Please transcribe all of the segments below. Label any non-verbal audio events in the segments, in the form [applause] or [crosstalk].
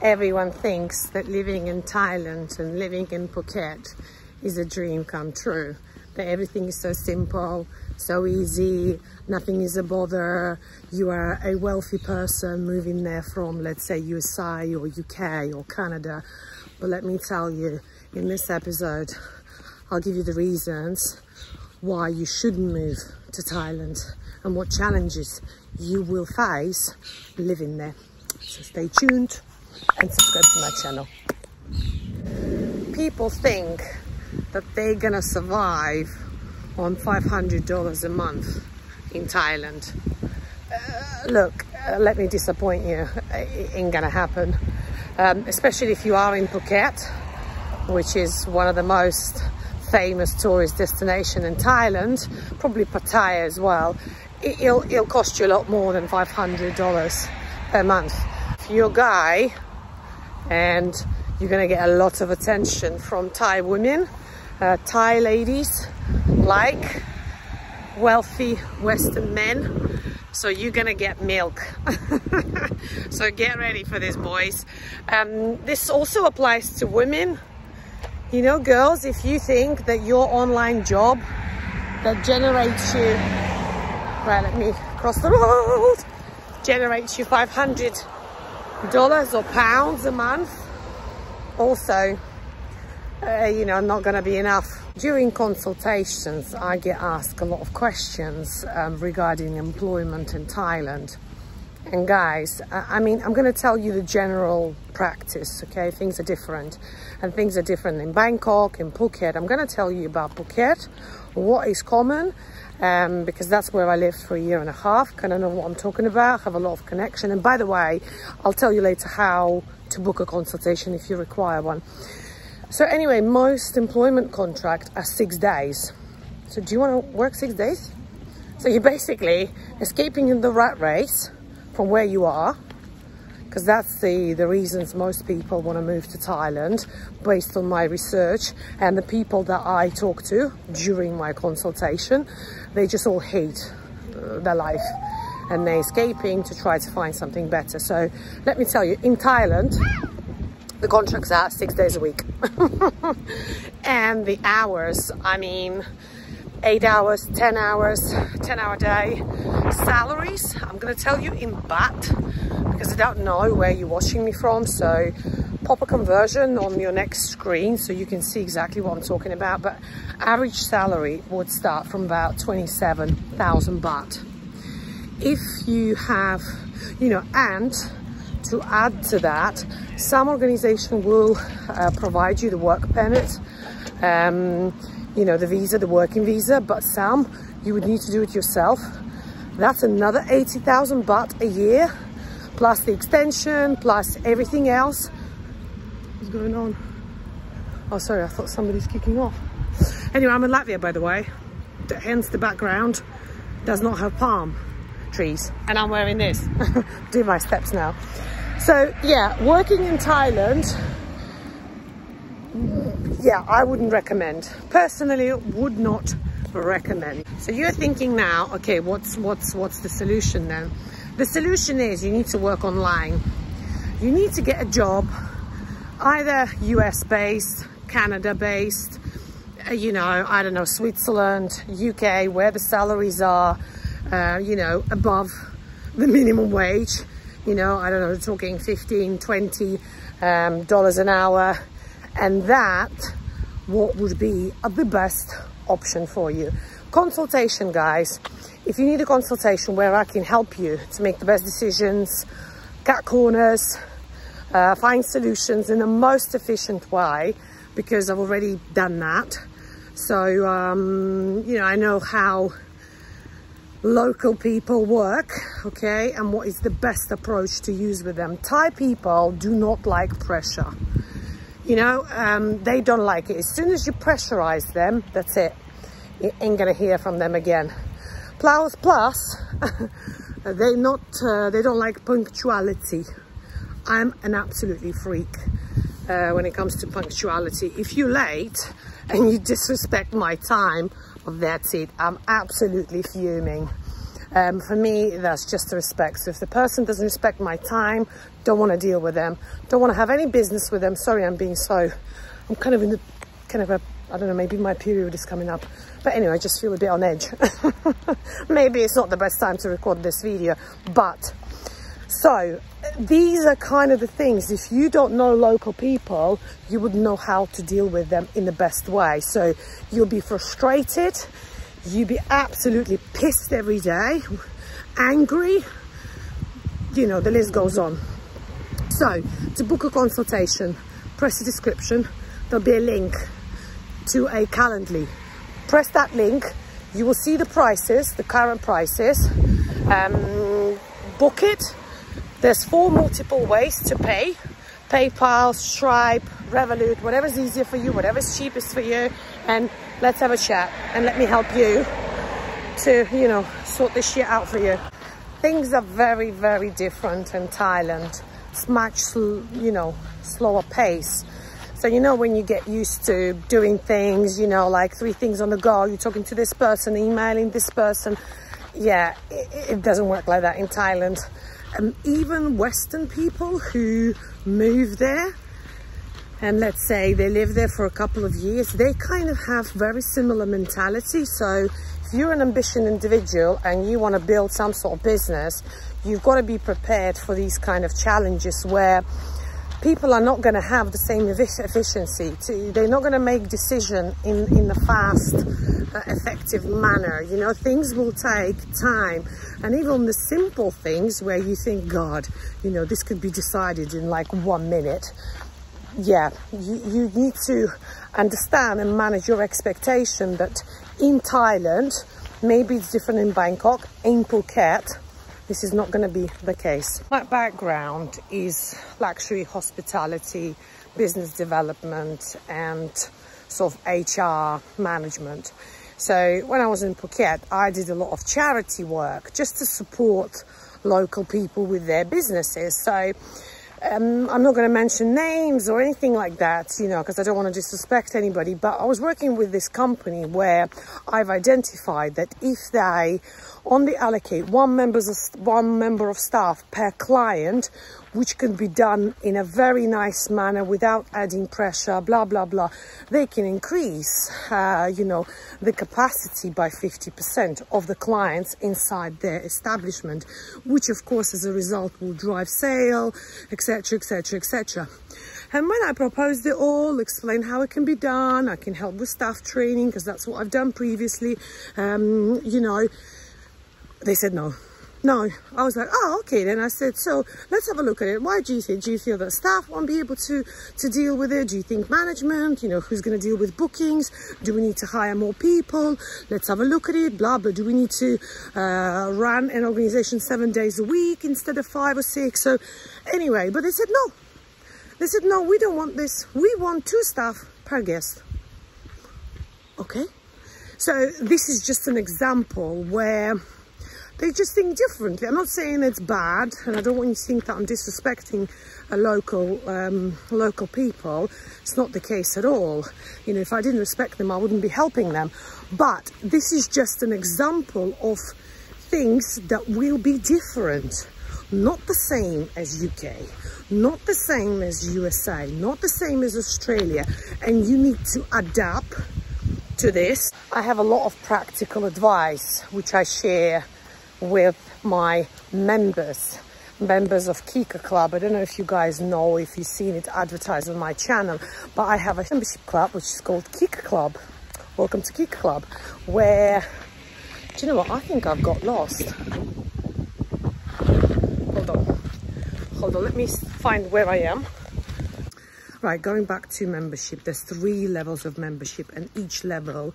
everyone thinks that living in Thailand and living in Phuket is a dream come true. That everything is so simple, so easy, nothing is a bother. You are a wealthy person moving there from, let's say, USA or UK or Canada. But let me tell you, in this episode, I'll give you the reasons why you shouldn't move to Thailand and what challenges you will face living there. So stay tuned and subscribe to my channel. People think that they're gonna survive on $500 a month in Thailand. Uh, look, uh, let me disappoint you, it ain't gonna happen. Um, especially if you are in Phuket, which is one of the most famous tourist destination in Thailand, probably Pattaya as well. It'll, it'll cost you a lot more than $500 per month. If you're guy and you're gonna get a lot of attention from Thai women, uh, Thai ladies like wealthy Western men. So you're gonna get milk. [laughs] so get ready for this, boys. Um, this also applies to women. You know, girls, if you think that your online job that generates you, right, let me cross the road, generates you 500 dollars or pounds a month, also, uh, you know, not going to be enough. During consultations, I get asked a lot of questions um, regarding employment in Thailand. And guys, I mean, I'm going to tell you the general practice, okay? Things are different. And things are different in Bangkok, in Phuket. I'm going to tell you about Phuket, what is common, um, because that's where I lived for a year and a half. Kind of know what I'm talking about, have a lot of connection. And by the way, I'll tell you later how to book a consultation if you require one. So anyway, most employment contracts are six days. So do you want to work six days? So you're basically escaping in the rat race from where you are because that's the, the reasons most people want to move to Thailand based on my research and the people that I talk to during my consultation, they just all hate uh, their life and they're escaping to try to find something better. So let me tell you, in Thailand, the contracts are six days a week. [laughs] and the hours, I mean, eight hours, 10 hours, 10 hour day. Salaries, I'm gonna tell you in baht because I don't know where you're watching me from. So pop a conversion on your next screen so you can see exactly what I'm talking about. But average salary would start from about 27,000 baht. If you have, you know, and to add to that, some organization will uh, provide you the work permit. Um, you know, the visa, the working visa, but Sam, you would need to do it yourself. That's another 80,000 baht a year, plus the extension, plus everything else. What's going on? Oh, sorry, I thought somebody's kicking off. Anyway, I'm in Latvia, by the way. Hence the background does not have palm trees. And I'm wearing this. [laughs] do my steps now. So yeah, working in Thailand, yeah, I wouldn't recommend. Personally, would not recommend. So you're thinking now, okay, what's what's what's the solution then? The solution is you need to work online. You need to get a job, either US based, Canada based, uh, you know, I don't know, Switzerland, UK, where the salaries are, uh, you know, above the minimum wage. You know, I don't know, talking 15, 20 um, dollars an hour and that what would be the best option for you. Consultation, guys. If you need a consultation where I can help you to make the best decisions, cut corners, uh, find solutions in the most efficient way, because I've already done that. So, um, you know, I know how local people work, okay, and what is the best approach to use with them. Thai people do not like pressure you know, um, they don't like it. As soon as you pressurize them, that's it. You ain't gonna hear from them again. Plows plus, plus, [laughs] they not, uh, they don't like punctuality. I'm an absolutely freak uh, when it comes to punctuality. If you're late and you disrespect my time, that's it. I'm absolutely fuming. Um, for me, that's just the respect. So if the person doesn't respect my time, don't want to deal with them, don't want to have any business with them. Sorry, I'm being so, I'm kind of in the, kind of a, I don't know, maybe my period is coming up. But anyway, I just feel a bit on edge. [laughs] maybe it's not the best time to record this video, but so these are kind of the things, if you don't know local people, you would know how to deal with them in the best way. So you'll be frustrated, you'll be absolutely pissed every day, angry, you know, the list goes on. So to book a consultation, press the description, there'll be a link to a Calendly. Press that link, you will see the prices, the current prices, um, book it, there's four multiple ways to pay. PayPal, Stripe, Revolut, whatever's easier for you, whatever's cheapest for you. And let's have a chat and let me help you to, you know, sort this shit out for you. Things are very, very different in Thailand. It's much, you know, slower pace. So, you know, when you get used to doing things, you know, like three things on the go, you're talking to this person, emailing this person. Yeah, it, it doesn't work like that in Thailand um, even Western people who move there and let's say they live there for a couple of years, they kind of have very similar mentality. So if you're an ambitious individual and you want to build some sort of business, you've got to be prepared for these kind of challenges where people are not going to have the same efficiency. They're not going to make decision in, in a fast, uh, effective manner. You know, things will take time. And even the simple things where you think, God, you know, this could be decided in like one minute. Yeah, you, you need to understand and manage your expectation that in Thailand, maybe it's different in Bangkok, in Phuket, this is not going to be the case. My background is luxury hospitality, business development and sort of HR management. So when I was in Phuket, I did a lot of charity work just to support local people with their businesses. So um, I'm not going to mention names or anything like that, you know, because I don't want to disrespect anybody. But I was working with this company where I've identified that if they only allocate one, members of, one member of staff per client, which can be done in a very nice manner without adding pressure, blah, blah, blah. They can increase, uh, you know, the capacity by 50% of the clients inside their establishment, which of course, as a result, will drive sale, etc., etc., etc. And when I proposed it all, explain how it can be done, I can help with staff training because that's what I've done previously, um, you know, they said no no i was like oh okay then. I said so let's have a look at it. Why do you think do you feel that staff won't be able to to deal with it? Do you think management you know who's going to deal with bookings? Do we need to hire more people? Let's have a look at it blah blah. Do we need to uh, run an organization seven days a week instead of five or six? So anyway but they said no. They said no we don't want this. We want two staff per guest. Okay. So this is just an example where they just think differently. I'm not saying it's bad, and I don't want you to think that I'm disrespecting a local um, local people. It's not the case at all. You know, if I didn't respect them, I wouldn't be helping them. But this is just an example of things that will be different. Not the same as UK, not the same as USA, not the same as Australia. And you need to adapt to this. I have a lot of practical advice, which I share with my members members of Kica Club. I don't know if you guys know, if you've seen it advertised on my channel, but I have a membership club which is called Kica Club. Welcome to Kica Club, where, do you know what, I think I've got lost. Hold on, hold on, let me find where I am. Right, going back to membership, there's three levels of membership and each level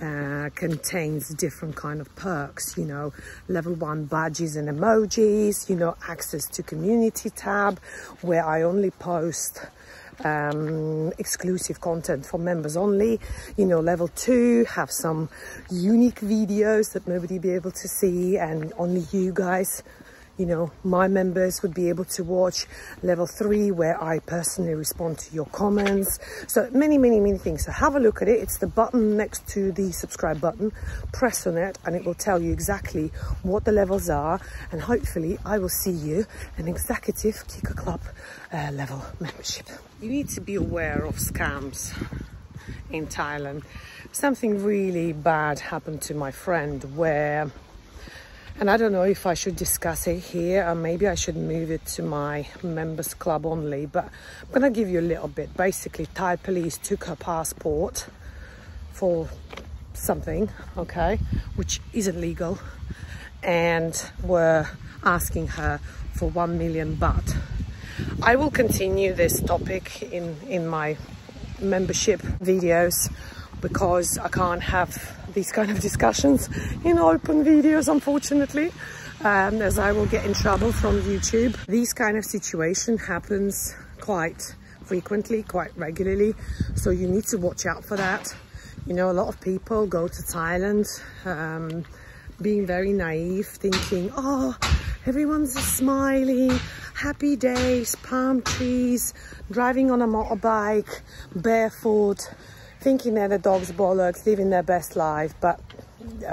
uh, contains different kind of perks, you know, level one badges and emojis, you know, access to community tab where I only post um, exclusive content for members only. You know, level two, have some unique videos that nobody be able to see and only you guys you know my members would be able to watch level three where i personally respond to your comments. So many many many things. So have a look at it. It's the button next to the subscribe button. Press on it and it will tell you exactly what the levels are. And hopefully i will see you an executive Kica Club uh, level membership. You need to be aware of scams in thailand. Something really bad happened to my friend where and I don't know if I should discuss it here or maybe I should move it to my members club only but I'm gonna give you a little bit. Basically Thai police took her passport for something okay which isn't legal and were asking her for 1 million baht. I will continue this topic in in my membership videos because I can't have these kind of discussions in open videos, unfortunately, um, as I will get in trouble from YouTube. These kind of situation happens quite frequently, quite regularly, so you need to watch out for that. You know, a lot of people go to Thailand um, being very naive, thinking, oh, everyone's smiling, happy days, palm trees, driving on a motorbike, barefoot, thinking they're the dog's bollocks, living their best life, but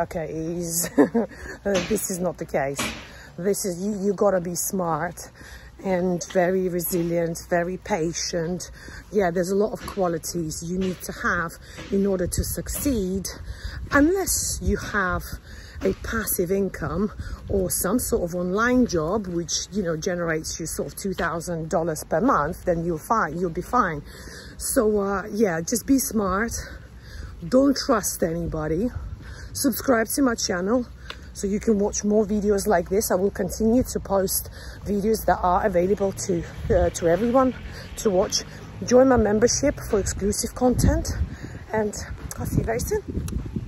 okay, [laughs] this is not the case. This is, you, you gotta be smart and very resilient, very patient. Yeah, there's a lot of qualities you need to have in order to succeed, unless you have a passive income or some sort of online job which you know generates you sort of two thousand dollars per month then you'll fine you'll be fine. So uh, yeah just be smart. Don't trust anybody. Subscribe to my channel so you can watch more videos like this. I will continue to post videos that are available to uh, to everyone to watch. Join my membership for exclusive content and i'll see you very soon